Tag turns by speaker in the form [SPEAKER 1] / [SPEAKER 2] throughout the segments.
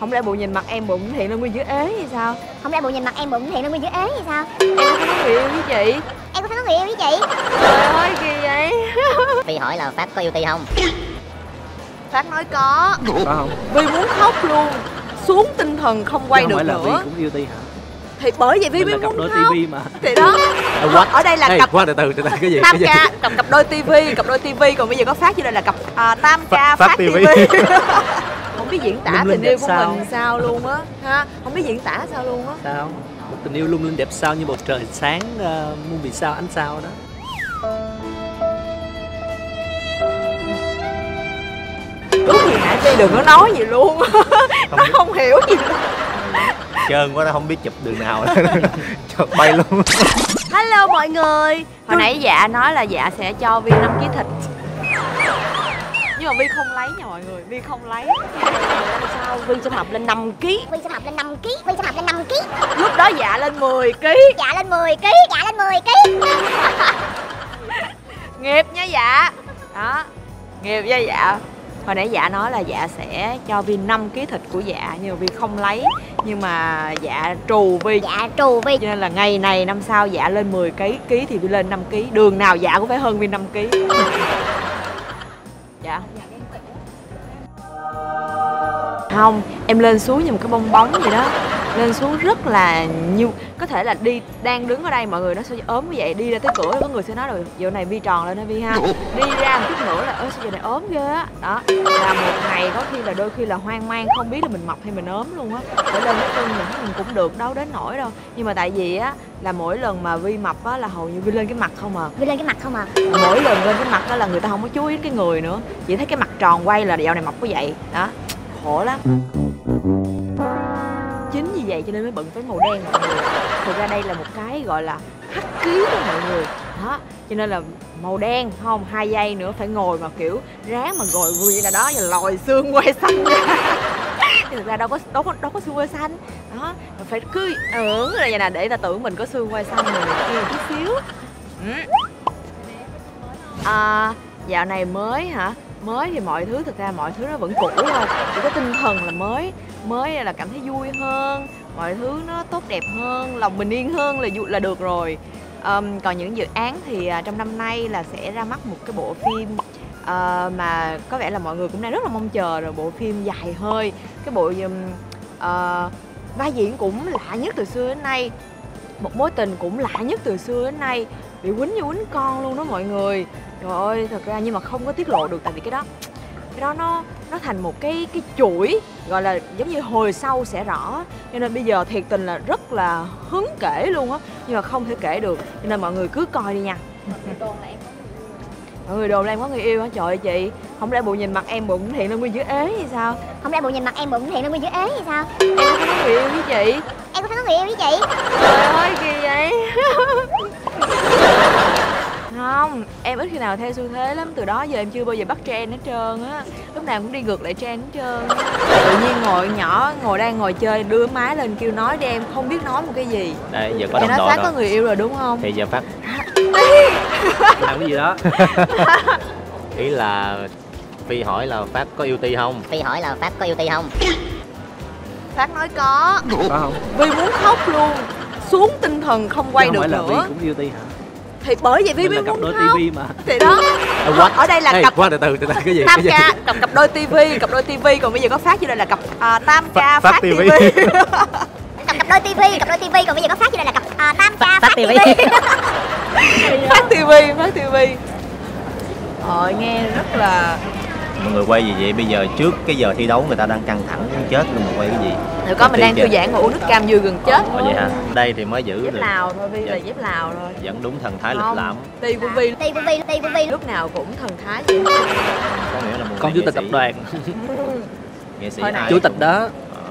[SPEAKER 1] không lẽ bộ nhìn mặt em bụng thiện là nguyên chữ ế hay sao?
[SPEAKER 2] Không lẽ bộ nhìn mặt em bụng thiện là nguyên chữ ế hay sao?
[SPEAKER 1] Em có thấy có người yêu với chị.
[SPEAKER 2] Em có thấy có người yêu với chị.
[SPEAKER 1] Trời ơi kỳ vậy.
[SPEAKER 3] Phi hỏi là Phát có yêu Ti không?
[SPEAKER 1] phát nói có.
[SPEAKER 4] Có không
[SPEAKER 1] vi muốn khóc luôn. Xuống tinh thần không quay
[SPEAKER 4] Chứ
[SPEAKER 1] được
[SPEAKER 4] không phải là
[SPEAKER 1] nữa.
[SPEAKER 4] Vi cũng yêu ti hả
[SPEAKER 1] thì bởi vậy vi mới
[SPEAKER 4] là cặp
[SPEAKER 1] muốn
[SPEAKER 4] đôi
[SPEAKER 1] khóc
[SPEAKER 4] tivi mà.
[SPEAKER 1] Thì đó.
[SPEAKER 4] À, what?
[SPEAKER 1] ở đây là
[SPEAKER 4] Ê,
[SPEAKER 1] cặp
[SPEAKER 4] qua từ từ từ từ cái gì
[SPEAKER 1] tam ca cặp cặp đôi tivi cặp đôi tivi. Còn bây giờ có phát cho nên là cặp à, tam ca
[SPEAKER 4] Phát- Phát TV.
[SPEAKER 1] tivi. Không biết diễn tả tình yêu của
[SPEAKER 4] sao?
[SPEAKER 1] mình sao? luôn á ha? Không biết diễn tả sao luôn á.
[SPEAKER 4] Sao? Một tình yêu lung linh đẹp sao như bầu trời sáng uh, muôn vì sao ánh sao đó.
[SPEAKER 1] Ước gì nãy Phi đừng có nói gì luôn. Nó không hiểu gì. luôn
[SPEAKER 5] trơn quá nó không biết chụp đường nào. Chụp bay luôn.
[SPEAKER 1] Hello mọi người. Hồi nãy dạ nói là dạ sẽ cho vi 5 kg thịt. Nhưng mà vi không lấy nha mọi người vi không lấy. Sao vi sẽ mập lên 5 kg
[SPEAKER 2] vi sẽ mập lên 5 kg vi sẽ mập lên 5 kg
[SPEAKER 1] lúc đó dạ lên 10 kg
[SPEAKER 2] dạ lên 10 kg dạ lên 10 kg
[SPEAKER 1] nghiệp nha dạ. Đó nghiệp nha dạ. Hồi nãy dạ nói là dạ sẽ cho vi 5 kg thịt của dạ nhưng mà vi không lấy nhưng mà dạ trù vi.
[SPEAKER 2] Dạ trù vi.
[SPEAKER 1] Cho nên là ngày này năm sau dạ lên 10 kg ký thì vi lên 5 kg đường nào dạ cũng phải hơn vi 5 kg dạ. Không em lên xuống như một cái bong bóng vậy đó lên xuống rất là nhiều. Có thể là đi đang đứng ở đây mọi người nó sẽ ốm như vậy đi ra tới cửa có người sẽ nói rồi giờ này vi tròn lên ha vi ha. Đi ra một chút nữa là ơ sao giờ này ốm ghê á? Đó là một ngày có khi là đôi khi là hoang mang không biết là mình mập hay mình ốm luôn á. Phải lên cái cân mình mình cũng được đâu đến nổi đâu. Nhưng mà tại vì á là mỗi lần mà vi mập á là hầu như vi lên cái mặt không à.
[SPEAKER 2] Vi lên cái mặt không à.
[SPEAKER 1] Mỗi lần lên cái mặt đó là người ta không có chú ý đến cái người nữa. Chỉ thấy cái mặt tròn quay là dạo này mập có vậy. Đó khổ lắm vậy cho nên mới bận với màu đen mọi người. Thực ra đây là một cái gọi là hắc ký đó mọi người. Đó cho nên là màu đen không? Hai giây nữa phải ngồi mà kiểu ráng mà ngồi vui là đó và lòi xương quay xanh ra. Thực ra đâu có đâu có đâu có xương quay xanh. Đó mà phải cứ ưỡn ra vậy nè để ta tưởng mình có xương quay xanh rồi kia chút xíu. Ừ. à, dạo này mới hả? Mới thì mọi thứ thực ra mọi thứ nó vẫn cũ thôi. Chỉ có tinh thần là mới mới là cảm thấy vui hơn mọi thứ nó tốt đẹp hơn lòng bình yên hơn là dụ là được rồi. Um, còn những dự án thì uh, trong năm nay là sẽ ra mắt một cái bộ phim uh, mà có vẻ là mọi người cũng đang rất là mong chờ rồi bộ phim dài hơi. Cái bộ um, uh, vai diễn cũng lạ nhất từ xưa đến nay. Một mối tình cũng lạ nhất từ xưa đến nay. Bị quýnh như quýnh con luôn đó mọi người. Trời ơi thật ra nhưng mà không có tiết lộ được tại vì cái đó cái đó nó nó thành một cái cái chuỗi gọi là giống như hồi sau sẽ rõ. Cho nên bây giờ thiệt tình là rất là hứng kể luôn á nhưng mà không thể kể được. Cho nên mọi người cứ coi đi nha. Mọi người đồn là em có người yêu hả? Trời ơi chị không lẽ bộ nhìn mặt em bụng thiện là nguyên chữ ế hay sao?
[SPEAKER 2] Không lẽ bộ nhìn mặt em bụng thiện là nguyên chữ ế hay sao?
[SPEAKER 1] Em có có người yêu với chị?
[SPEAKER 2] Em có thấy có người yêu với chị?
[SPEAKER 1] Trời ơi kỳ vậy không? Em ít khi nào theo xu thế lắm từ đó giờ em chưa bao giờ bắt trend hết trơn á. Lúc nào cũng đi ngược lại trend hết trơn tự nhiên ngồi nhỏ ngồi đang ngồi chơi đưa má lên kêu nói đi em không biết nói một cái gì.
[SPEAKER 5] Đây giờ có đồng đội
[SPEAKER 1] phát có
[SPEAKER 5] rồi.
[SPEAKER 1] người yêu rồi đúng không?
[SPEAKER 5] Thì giờ phát.
[SPEAKER 4] Làm cái gì đó.
[SPEAKER 5] Ý là phi hỏi là phát có yêu ti không?
[SPEAKER 3] Phi hỏi là Phát có yêu Ti không?
[SPEAKER 1] phát nói có.
[SPEAKER 4] Có không?
[SPEAKER 1] Vi muốn khóc luôn. Xuống tinh thần không quay
[SPEAKER 4] Chứ không
[SPEAKER 1] được
[SPEAKER 4] phải là Vi
[SPEAKER 1] nữa.
[SPEAKER 4] cũng yêu ti hả
[SPEAKER 1] thì bởi vậy vi mới
[SPEAKER 4] cặp
[SPEAKER 1] muốn
[SPEAKER 4] đôi
[SPEAKER 1] khóc
[SPEAKER 4] tivi mà.
[SPEAKER 1] Thì đó.
[SPEAKER 5] À, what?
[SPEAKER 1] ở đây là
[SPEAKER 5] Ê,
[SPEAKER 1] cặp
[SPEAKER 5] qua từ từ từ từ cái gì
[SPEAKER 1] tam
[SPEAKER 5] gì?
[SPEAKER 1] Ca cặp cặp đôi tivi cặp đôi tivi. Còn bây giờ có phát cho nên là cặp à, tam ca
[SPEAKER 5] Phát
[SPEAKER 1] phát,
[SPEAKER 5] TV.
[SPEAKER 1] tivi.
[SPEAKER 2] Cặp cặp đôi tivi cặp đôi tivi. Còn bây giờ có phát cho nên là cặp à, tam ca
[SPEAKER 3] Phát
[SPEAKER 2] phát
[SPEAKER 3] TV.
[SPEAKER 2] tivi.
[SPEAKER 1] Phát tivi phát tivi. Ờ nghe rất là
[SPEAKER 5] mọi người quay gì vậy bây giờ trước cái giờ thi đấu người ta đang căng thẳng muốn chết luôn mà quay cái gì?
[SPEAKER 1] Rồi có mình đang thư giãn ngồi uống nước cam vui gần chết.
[SPEAKER 5] Ồ vậy hả? Đây thì mới giữ
[SPEAKER 1] Dép
[SPEAKER 5] được.
[SPEAKER 1] Lào thôi Vi là
[SPEAKER 5] Dạ.
[SPEAKER 1] dép lào thôi
[SPEAKER 5] vẫn đúng thần thái lịch lãm.
[SPEAKER 1] Ti của Vi
[SPEAKER 2] ti của vi ti của vi
[SPEAKER 1] lúc nào cũng thần thái. Vậy
[SPEAKER 5] có nghĩa là một
[SPEAKER 4] con
[SPEAKER 5] người
[SPEAKER 4] chủ tịch tập đoàn.
[SPEAKER 5] Nghệ sĩ
[SPEAKER 1] Hồi nãy-
[SPEAKER 5] ai
[SPEAKER 4] chủ tịch đó.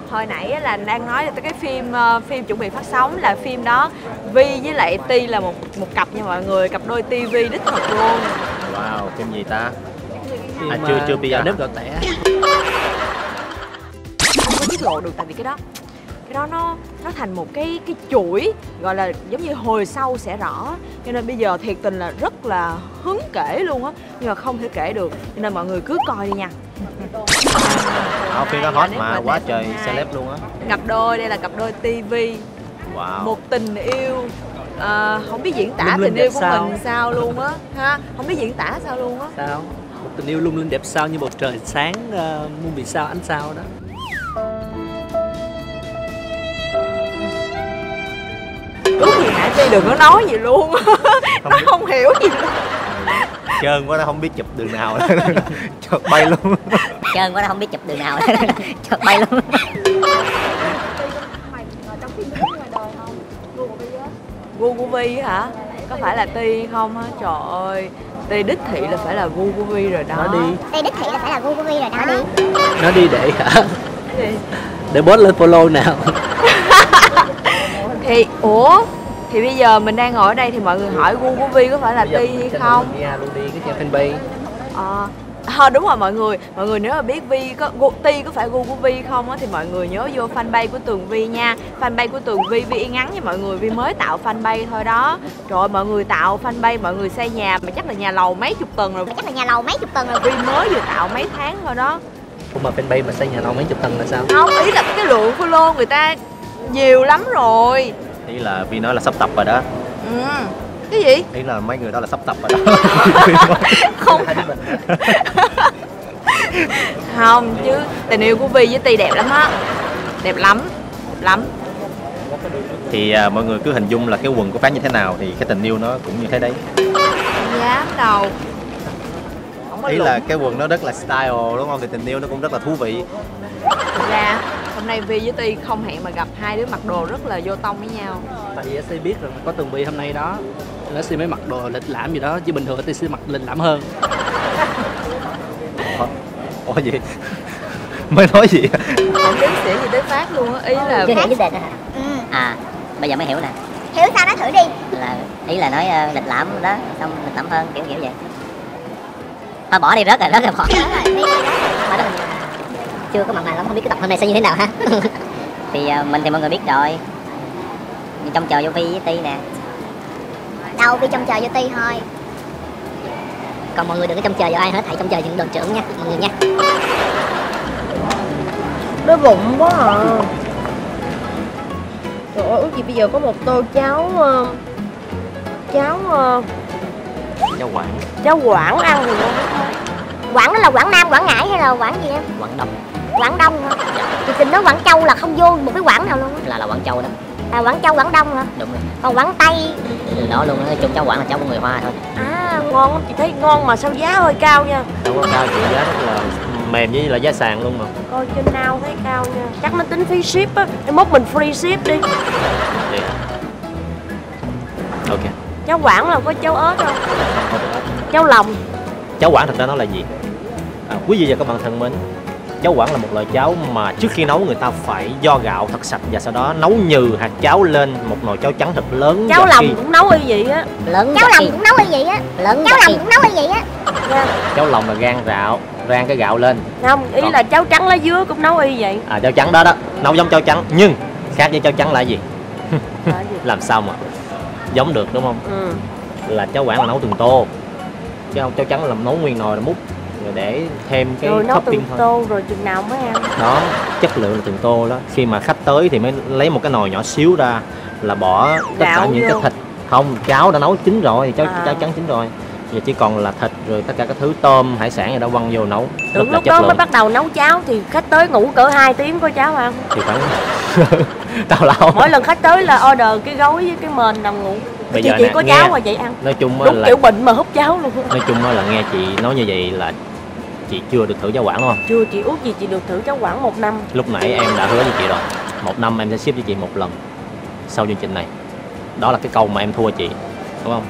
[SPEAKER 1] Hồi nãy là đang nói tới cái phim ờ, phim chuẩn bị phát sóng là phim đó. Vi với lại Ti là một một cặp nha mọi người. Cặp đôi tivi đích thực luôn.
[SPEAKER 5] Wow phim gì ta À, chưa- chưa bây giờ
[SPEAKER 4] nếp gạo tẻ.
[SPEAKER 1] Không có tiết lộ được tại vì cái đó cái đó nó nó thành một cái cái chuỗi gọi là giống như hồi sau sẽ rõ. Cho nên bây giờ thiệt tình là rất là hứng kể luôn á nhưng mà không thể kể được. Cho nên mọi người cứ coi đi nha.
[SPEAKER 5] Ở phim đó hot
[SPEAKER 1] giờ
[SPEAKER 5] mà quá trời celeb luôn á.
[SPEAKER 1] cặp đôi đây là cặp đôi tivi
[SPEAKER 5] Wow.
[SPEAKER 1] Một tình yêu. À, không biết diễn tả
[SPEAKER 4] linh
[SPEAKER 1] tình yêu của
[SPEAKER 4] sao?
[SPEAKER 1] mình sao luôn á ha? Không biết diễn tả sao luôn á.
[SPEAKER 4] Sao một tình yêu lung linh đẹp sao như bầu trời sáng uh, muôn vì sao ánh sao đó.
[SPEAKER 1] Ước gì nãy Ti đừng có nói gì luôn. Nó
[SPEAKER 5] biết.
[SPEAKER 1] không hiểu gì. Luôn.
[SPEAKER 5] Trơn quá nó không biết chụp đường nào. Chợt bay luôn
[SPEAKER 3] Trơn quá nó không biết chụp đường nào. Chợt bay luôn
[SPEAKER 1] gu của Vi hả có phải là Ti không hả trời ơi Ti đích thị là phải là gu của Vi rồi đó.
[SPEAKER 4] Nói đi.
[SPEAKER 2] Đây đích thị là phải là gu của Vi rồi đó. Đi.
[SPEAKER 4] Nói đi để hả? Để post lên follow nào.
[SPEAKER 1] Thì ủa thì bây giờ mình đang ngồi ở đây thì mọi người hỏi gu của Vi có phải là Ti hay không?
[SPEAKER 4] Mia luôn đi cái trang fanpage.
[SPEAKER 1] Ờ. à, đúng rồi mọi người. Mọi người nếu mà biết Vi có gu, Ti có phải gu của Vi không á thì mọi người nhớ vô fanpage của Tường Vi nha. Fanpage của Tường Vi Vi ngắn nha mọi người. Vi mới tạo fanpage thôi đó. Trời ơi, mọi người tạo fanpage mọi người xây nhà mà chắc là nhà lầu mấy chục tầng rồi.
[SPEAKER 2] Mà chắc là nhà lầu mấy chục tầng rồi.
[SPEAKER 1] Vi mới vừa tạo mấy tháng thôi đó.
[SPEAKER 4] Ủa mà fanpage mà xây nhà lâu mấy chục tầng là sao?
[SPEAKER 1] Không ý là cái lượng follow người ta nhiều lắm rồi.
[SPEAKER 5] Ý là vì nói là sắp tập rồi đó.
[SPEAKER 1] Ừ cái gì?
[SPEAKER 5] Ý là mấy người đó là sắp tập rồi đó.
[SPEAKER 1] Không. Không chứ tình yêu của Vi với Ti đẹp lắm á. Đẹp lắm đẹp lắm.
[SPEAKER 5] Thì à, mọi người cứ hình dung là cái quần của Phát như thế nào Thì cái tình yêu nó cũng như thế đấy.
[SPEAKER 1] Không dám có
[SPEAKER 5] Ý là cái quần nó rất là style đúng không? Thì tình yêu nó cũng rất là thú vị.
[SPEAKER 1] Thực ra hôm nay Vi với Ti không hẹn mà gặp hai đứa mặc đồ rất là vô tông với nhau.
[SPEAKER 4] Tại vì SC biết rằng có tường vi hôm nay đó nên SC mới mặc đồ lịch lãm gì đó chứ bình thường SC mặc lịch lãm hơn.
[SPEAKER 5] Ủa, Ủa gì? Mới nói gì?
[SPEAKER 1] Không đếm xỉa gì tới phát luôn á ý là
[SPEAKER 3] Chưa hiểu vấn đề nữa hả?
[SPEAKER 2] Ừ.
[SPEAKER 3] À bây giờ mới hiểu nè.
[SPEAKER 2] Hiểu sao nói thử đi.
[SPEAKER 3] Là ý là nói ờ, lịch lãm đó xong lịch lãm hơn kiểu kiểu vậy. Thôi bỏ đi rớt rồi rớt rồi bỏ.
[SPEAKER 2] Đúng rồi đó
[SPEAKER 3] Mà đó mình chưa có mặt mày lắm không biết cái tập hôm nay sẽ như thế nào ha. Thì ờ, mình thì mọi người biết rồi. Nhưng trông chờ vô Vi với Ti nè
[SPEAKER 2] Đâu Vi trông chờ vô Ti thôi.
[SPEAKER 3] Còn mọi người đừng có trông chờ vào ai hết hãy trông chờ những đội trưởng nha mọi người nha.
[SPEAKER 1] Đói bụng quá à. Trời ơi ước gì bây giờ có một tô cháo ờ, cháo ờ,
[SPEAKER 5] Cháu Quảng.
[SPEAKER 1] cháo quảng ăn thì ngon
[SPEAKER 2] Quảng đó là Quảng Nam, Quảng Ngãi hay là Quảng gì em?
[SPEAKER 3] quảng đông.
[SPEAKER 2] Quảng Đông hả? Thì tình nói Quảng Châu là không vô một cái Quảng nào luôn á.
[SPEAKER 3] Là là quảng châu đó
[SPEAKER 2] À Quảng Châu, Quảng Đông hả?
[SPEAKER 3] đúng rồi.
[SPEAKER 2] Còn Quảng Tây?
[SPEAKER 3] Từ đó luôn nói chung cháu quảng là cháu của người hoa thôi.
[SPEAKER 1] À ngon chị thấy ngon mà sao giá hơi cao nha?
[SPEAKER 5] Đâu có cao chị giá rất là mềm với là giá sàn luôn mà.
[SPEAKER 1] Coi trên nào thấy cao nha. Chắc nó tính phí ship á. Em mốt mình free ship đi.
[SPEAKER 5] Hả? Ok.
[SPEAKER 1] Cháo quảng là có cháo ớt không? Cháo lòng.
[SPEAKER 5] Cháo Quảng thực ra nó là gì? À, quý vị và các bạn thân mến Cháo Quảng là một loại cháo mà trước khi nấu người ta phải do gạo thật sạch và sau đó nấu nhừ hạt cháo lên một nồi cháo trắng thật lớn
[SPEAKER 1] cháo lòng
[SPEAKER 5] khi-
[SPEAKER 1] cũng nấu y vậy á.
[SPEAKER 3] Lớn
[SPEAKER 2] Cháu
[SPEAKER 3] và
[SPEAKER 2] lòng cũng nấu như vậy á.
[SPEAKER 3] Lớn khi
[SPEAKER 2] lòng cũng nấu như vậy á.
[SPEAKER 5] Cháo lòng là gan gạo rang cái gạo lên.
[SPEAKER 1] Không ý
[SPEAKER 5] Còn-
[SPEAKER 1] là cháo trắng lá dứa cũng nấu y vậy
[SPEAKER 5] à cháo trắng đó đó nấu giống cháo trắng nhưng khác với cháo trắng là gì?
[SPEAKER 1] Là gì?
[SPEAKER 5] làm sao mà giống được đúng không?
[SPEAKER 1] Ừ.
[SPEAKER 5] Là cháo Quảng là nấu từng tô chứ không cháo trắng là nấu nguyên nồi là múc rồi để thêm cái
[SPEAKER 1] rồi nấu
[SPEAKER 5] topping
[SPEAKER 1] từng
[SPEAKER 5] thôi.
[SPEAKER 1] tô rồi chừng nào mới ăn?
[SPEAKER 5] Đó chất lượng là từng tô đó. Khi mà khách tới thì mới lấy một cái nồi nhỏ xíu ra là bỏ tất cả
[SPEAKER 1] Gạo
[SPEAKER 5] những
[SPEAKER 1] vô.
[SPEAKER 5] cái thịt. Không cháo đã nấu chín rồi cháo
[SPEAKER 1] À.
[SPEAKER 5] cháo trắng chín rồi. Giờ chỉ còn là thịt rồi tất cả các thứ tôm hải sản gì đó quăng vô nấu. Rất
[SPEAKER 1] tưởng
[SPEAKER 5] là
[SPEAKER 1] lúc
[SPEAKER 5] chất
[SPEAKER 1] đó mới
[SPEAKER 5] lượng
[SPEAKER 1] bắt đầu nấu cháo thì khách tới ngủ cỡ 2 tiếng có cháo ăn.
[SPEAKER 5] Thì khoảng tao lao
[SPEAKER 1] mỗi lần khách tới là order cái gối với cái mền nằm ngủ.
[SPEAKER 5] Bây
[SPEAKER 1] chị
[SPEAKER 5] giờ
[SPEAKER 1] chỉ
[SPEAKER 5] nè,
[SPEAKER 1] có
[SPEAKER 5] nghe-
[SPEAKER 1] cháo mà vậy ăn.
[SPEAKER 5] nói chung
[SPEAKER 1] đúng
[SPEAKER 5] là
[SPEAKER 1] kiểu bệnh mà hút cháo luôn.
[SPEAKER 5] Nói chung là nghe chị nói như vậy là chị chưa được thử cháo Quảng đúng không?
[SPEAKER 1] Chưa chị ước gì chị được thử cháo quảng một năm.
[SPEAKER 5] Lúc nãy em đã hứa với chị rồi. Một năm em sẽ ship cho chị một lần sau chương trình này. Đó là cái câu mà em thua chị đúng không?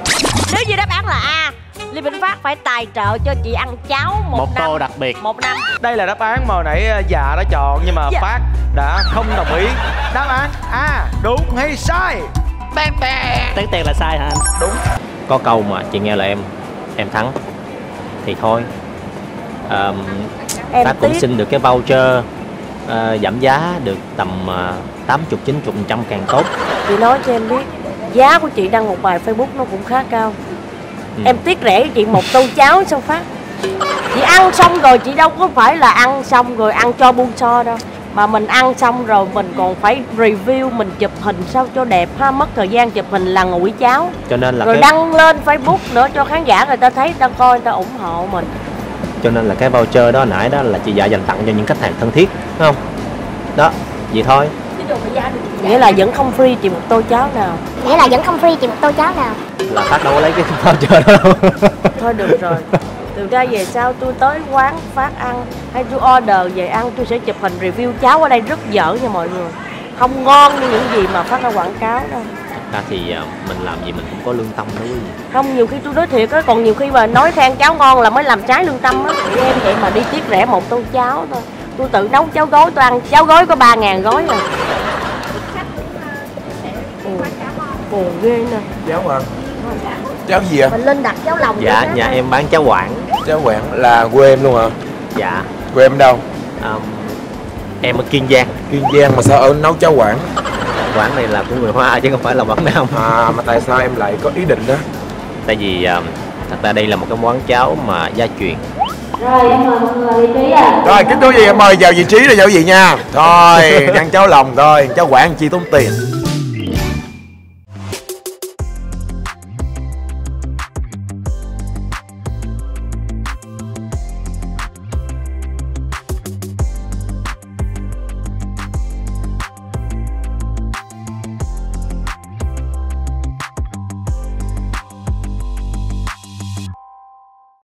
[SPEAKER 1] Nếu như đáp án là a Lê Bình Phát phải tài trợ cho chị ăn cháo một,
[SPEAKER 5] một
[SPEAKER 1] năm.
[SPEAKER 5] tô đặc biệt.
[SPEAKER 1] Một năm.
[SPEAKER 6] Đây là đáp án mà hồi nãy ờ, già đã chọn nhưng mà
[SPEAKER 1] Dạ.
[SPEAKER 6] Phát đã không đồng ý. Đáp án A đúng hay sai? Bèn bèn.
[SPEAKER 4] tán tiền là sai hả anh?
[SPEAKER 6] Đúng.
[SPEAKER 5] có câu mà chị nghe là em em thắng. Thì thôi um,
[SPEAKER 1] em
[SPEAKER 5] Phát cũng
[SPEAKER 1] tiếc.
[SPEAKER 5] xin được cái voucher ờ, giảm giá được tầm uh, 80 90 trăm càng tốt.
[SPEAKER 7] Chị nói cho em biết giá của chị đăng một bài facebook nó cũng khá cao.
[SPEAKER 5] Ừ.
[SPEAKER 7] em tiếc rẻ chị một tô cháo xong phát? Chị ăn xong rồi chị đâu có phải là ăn xong rồi ăn cho buông so đâu. Mà mình ăn xong rồi mình còn phải review mình chụp hình sao cho đẹp ha? Mất thời gian chụp hình là nguội cháo.
[SPEAKER 5] Cho nên là
[SPEAKER 7] rồi
[SPEAKER 5] cái
[SPEAKER 7] đăng lên facebook nữa cho khán giả người ta thấy người ta coi người ta ủng hộ mình
[SPEAKER 5] cho nên là cái voucher đó nãy đó là chị dạ dành tặng cho những khách hàng thân thiết đúng không? Đó vậy thôi.
[SPEAKER 7] Nghĩa là vẫn không free chị một tô cháo nào.
[SPEAKER 2] Nghĩa là vẫn không free chị một tô cháo nào.
[SPEAKER 5] Là phát đâu có lấy cái voucher đó đâu.
[SPEAKER 7] Thôi được rồi. Từ ra về sau tôi tới quán phát ăn hay tôi order về ăn tôi sẽ chụp hình review cháo ở đây rất dở nha mọi người. Không ngon như những gì mà phát ra quảng cáo đâu
[SPEAKER 5] ra thì à, mình làm gì mình cũng có lương tâm đó quý vị
[SPEAKER 7] không nhiều khi tôi nói thiệt á còn nhiều khi mà nói khen cháo ngon là mới làm trái lương tâm á. Em vậy mà đi tiếc rẻ một tô cháo thôi. Tôi tự nấu cháo gói tôi ăn cháo gói có ba ngàn gói rồi ừ. buồn ghê nè.
[SPEAKER 6] Cháo à? Cháo gì ạ?
[SPEAKER 2] Mình lên đặt cháo lòng
[SPEAKER 5] dạ nhà em bán cháo quảng.
[SPEAKER 6] Cháo quảng là quê em luôn hả?
[SPEAKER 5] dạ.
[SPEAKER 6] Quê em đâu?
[SPEAKER 5] um, em ở kiên giang.
[SPEAKER 6] Kiên Giang mà sao ở nấu cháo quảng
[SPEAKER 5] quán này là của người hoa chứ không phải là quán nam.
[SPEAKER 6] À mà tại sao em lại có ý định đó?
[SPEAKER 5] tại vì um, thật ra đây là một cái món cháo mà gia truyền.
[SPEAKER 7] Rồi em mời mọi người vị trí à
[SPEAKER 6] Rồi kính thưa quý vị em mời vào vị trí rồi vào vị nha? Thôi ăn cháo lòng thôi Cháo quảng chi tốn tiền